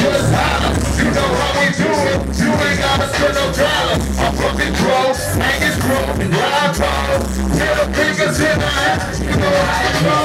just holler. You know how we do it. You ain't gotta spend no dollar. I'm fucking gross, hang his crow, and ride tall. Middle fingers in the ass. You know how it go.